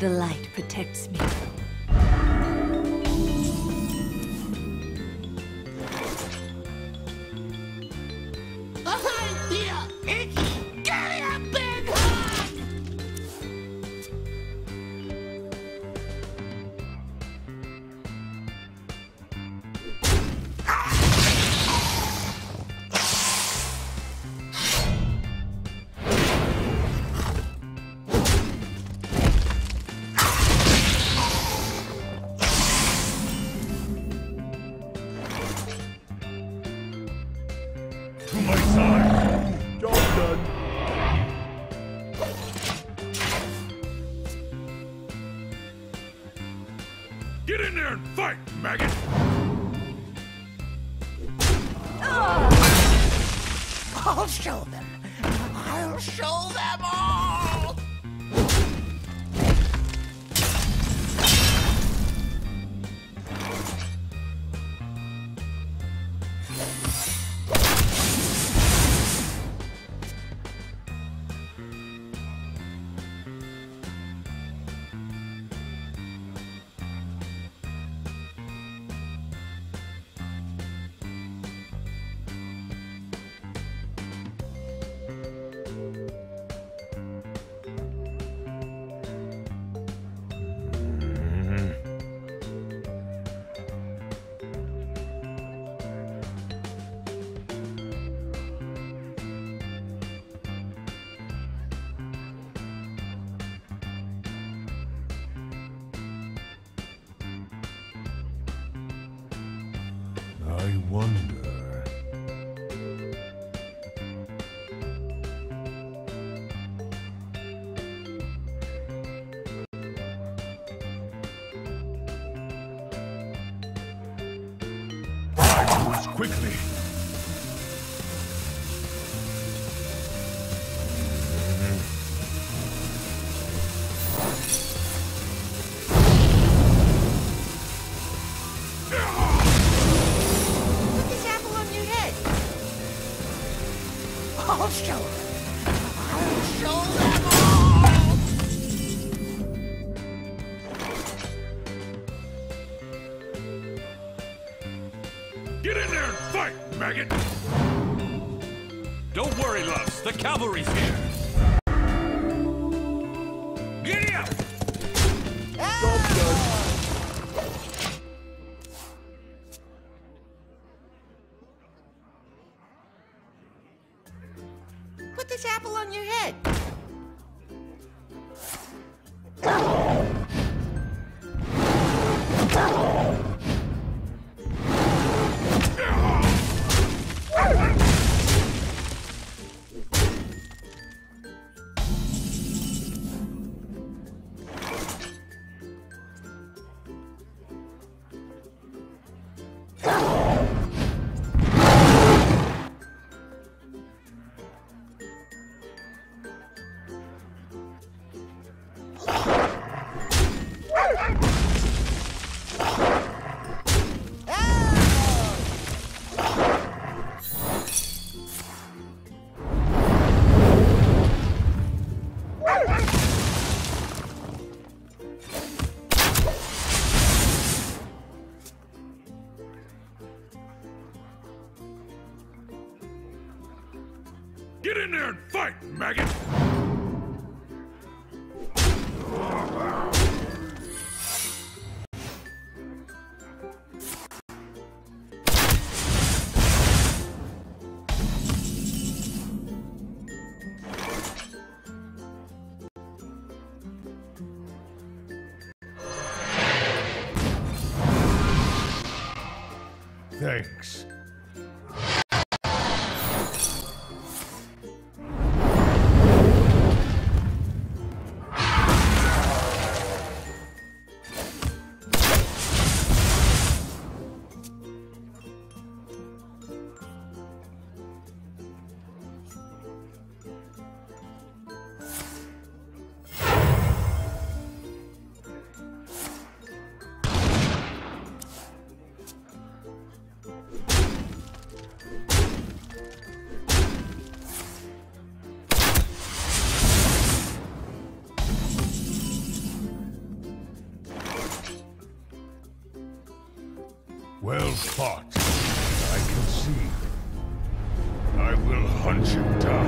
The light protects me. To my side. Job done. Get in there and fight, maggot! Ah! I'll show them. I'll show them all. I wonder. I moves quickly. Get in there and fight, maggot! Don't worry, loves. The cavalry's here. Giddy up! Put this apple on your head. Get in there and fight, maggot! Thanks. Well fought. I can see. I will hunt you down.